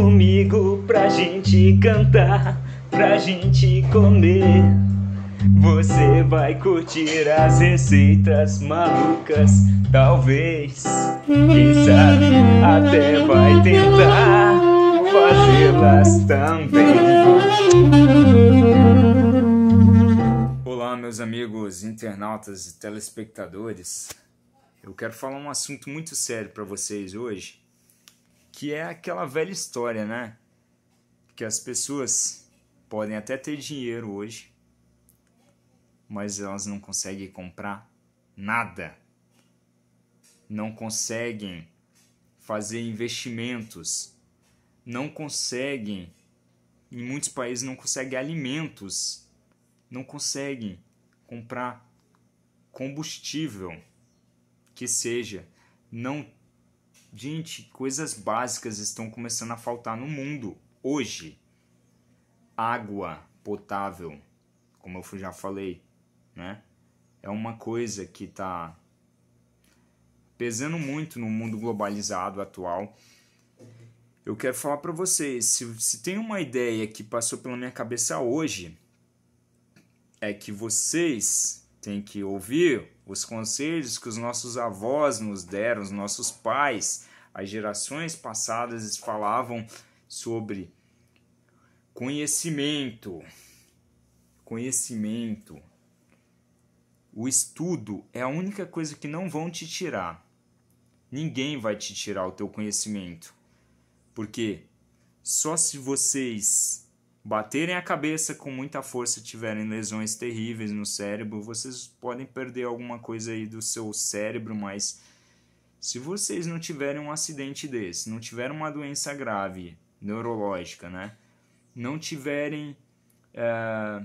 comigo pra gente cantar, pra gente comer. Você vai curtir as receitas malucas, talvez, quem sabe, até vai tentar fazê-las também. Olá, meus amigos internautas e telespectadores. Eu quero falar um assunto muito sério para vocês hoje, que é aquela velha história, né? Que as pessoas podem até ter dinheiro hoje, mas elas não conseguem comprar nada. Não conseguem fazer investimentos, não conseguem, em muitos países não conseguem alimentos, não conseguem comprar combustível que seja. Não Gente, coisas básicas estão começando a faltar no mundo hoje. Água potável, como eu já falei, né? É uma coisa que está pesando muito no mundo globalizado atual. Eu quero falar para vocês, se, se tem uma ideia que passou pela minha cabeça hoje, é que vocês têm que ouvir os conselhos que os nossos avós nos deram, os nossos pais, as gerações passadas falavam sobre conhecimento. Conhecimento. O estudo é a única coisa que não vão te tirar. Ninguém vai te tirar o teu conhecimento. Porque só se vocês baterem a cabeça com muita força, tiverem lesões terríveis no cérebro, vocês podem perder alguma coisa aí do seu cérebro, mas se vocês não tiverem um acidente desse, não tiverem uma doença grave neurológica, né? Não tiverem é,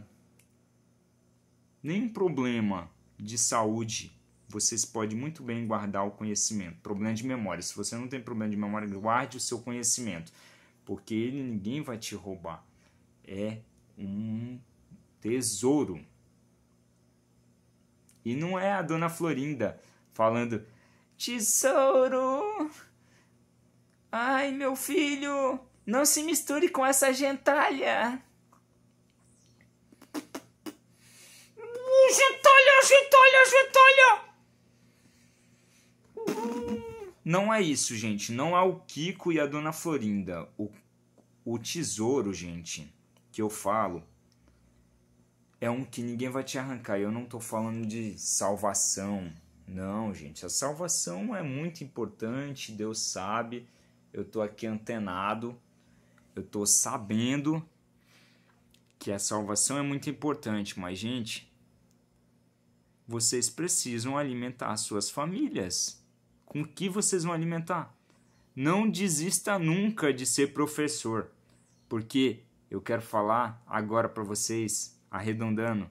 nenhum problema de saúde, vocês podem muito bem guardar o conhecimento. Problema de memória. Se você não tem problema de memória, guarde o seu conhecimento, porque ele ninguém vai te roubar é um tesouro. E não é a dona Florinda falando: Tesouro! Ai, meu filho, não se misture com essa gentalha. Gentalha, gentalha, gentalha! Não é isso, gente. Não é o Kiko e a Dona Florinda. O, o tesouro, gente, que eu falo é um que ninguém vai te arrancar. Eu não estou falando de salvação. Não, gente. A salvação é muito importante. Deus sabe. Eu estou aqui antenado. Eu estou sabendo que a salvação é muito importante. Mas, gente, vocês precisam alimentar suas famílias. Com o que vocês vão alimentar? Não desista nunca de ser professor. Porque eu quero falar agora para vocês, arredondando,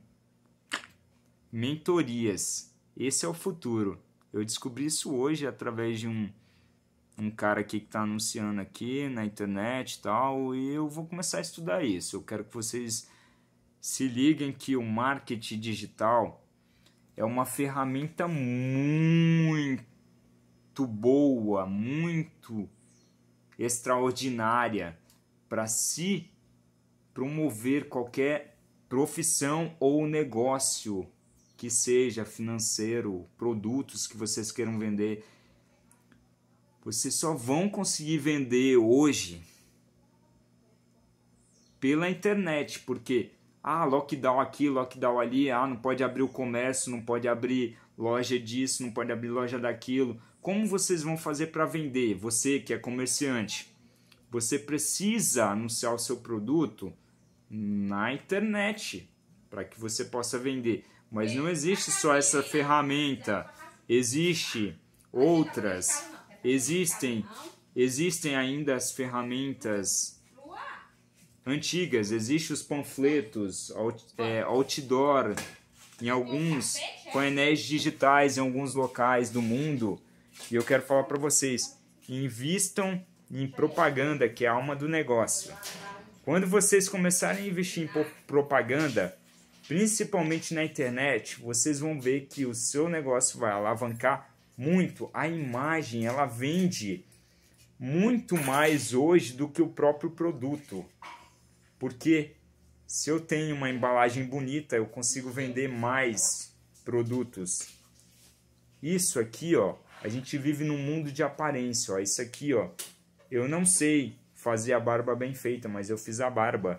mentorias. Esse é o futuro. Eu descobri isso hoje através de um, um cara aqui que está anunciando aqui na internet e tal, e eu vou começar a estudar isso. Eu quero que vocês se liguem que o marketing digital é uma ferramenta muito boa, muito extraordinária para se promover qualquer profissão ou negócio que seja financeiro, produtos que vocês queiram vender. Vocês só vão conseguir vender hoje pela internet, porque ah, lockdown aqui, lockdown ali, ah, não pode abrir o comércio, não pode abrir loja disso, não pode abrir loja daquilo. Como vocês vão fazer para vender? Você que é comerciante, você precisa anunciar o seu produto na internet para que você possa vender. Mas não existe só essa ferramenta, existe outras, existem, existem ainda as ferramentas antigas, existem os panfletos, é, outdoor, em alguns painéis digitais em alguns locais do mundo. E eu quero falar para vocês, invistam em propaganda, que é a alma do negócio. Quando vocês começarem a investir em propaganda, principalmente na internet, vocês vão ver que o seu negócio vai alavancar muito. A imagem, ela vende muito mais hoje do que o próprio produto. Porque se eu tenho uma embalagem bonita, eu consigo vender mais produtos. Isso aqui, ó, a gente vive num mundo de aparência, ó. Isso aqui, ó, eu não sei fazer a barba bem feita, mas eu fiz a barba.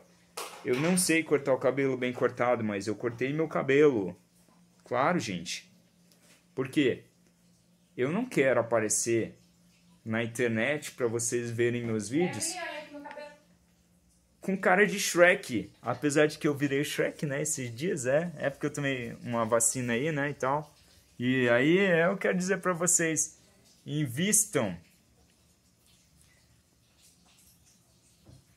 Eu não sei cortar o cabelo bem cortado, mas eu cortei meu cabelo. Claro, gente. Por quê? Eu não quero aparecer na internet para vocês verem meus vídeos com cara de Shrek. Apesar de que eu virei Shrek, né, esses dias, é. É porque eu tomei uma vacina aí, né, e tal. E aí eu quero dizer para vocês, invistam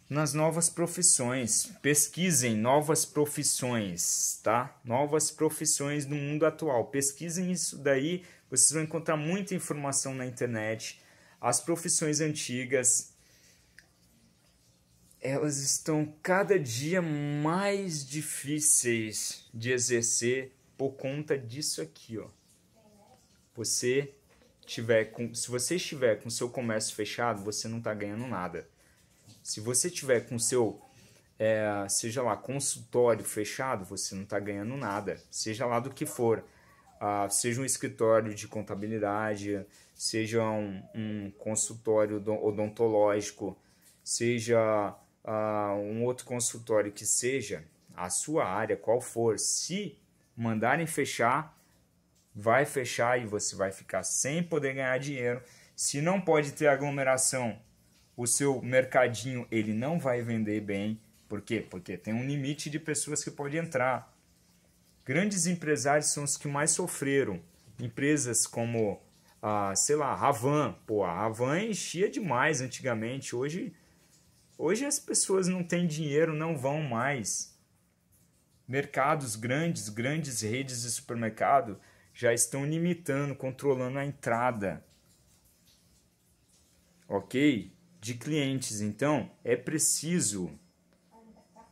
nas novas profissões. Pesquisem novas profissões, tá? Novas profissões no mundo atual. Pesquisem isso daí, vocês vão encontrar muita informação na internet. As profissões antigas, elas estão cada dia mais difíceis de exercer por conta disso aqui, ó. Você tiver com, se você estiver com seu comércio fechado, você não está ganhando nada. Se você tiver com seu, é, seja lá, consultório fechado, você não está ganhando nada, seja lá do que for. Uh, seja um escritório de contabilidade, seja um, um consultório odontológico, seja uh, um outro consultório que seja a sua área, qual for, se mandarem fechar, vai fechar e você vai ficar sem poder ganhar dinheiro. Se não pode ter aglomeração o seu mercadinho ele não vai vender bem. Por quê? Porque tem um limite de pessoas que pode entrar. Grandes empresários são os que mais sofreram. Empresas como, a, sei lá, Ravan. Pô, a Ravan enchia demais antigamente. Hoje, hoje as pessoas não têm dinheiro, não vão mais. Mercados grandes, grandes redes de supermercado já estão limitando, controlando a entrada. Ok? De clientes. Então, é preciso,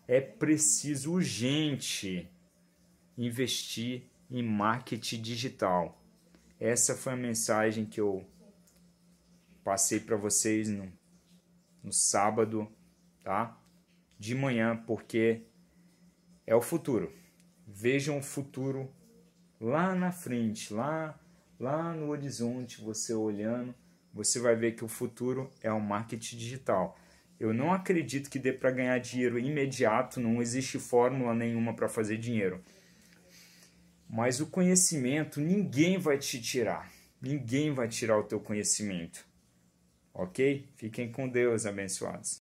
é preciso urgente investir em marketing digital. Essa foi a mensagem que eu passei para vocês no, no sábado, tá? De manhã, porque é o futuro. Vejam o futuro lá na frente, lá, lá no horizonte, você olhando você vai ver que o futuro é o marketing digital. Eu não acredito que dê para ganhar dinheiro imediato, não existe fórmula nenhuma para fazer dinheiro. Mas o conhecimento ninguém vai te tirar. Ninguém vai tirar o teu conhecimento. OK? Fiquem com Deus, abençoados.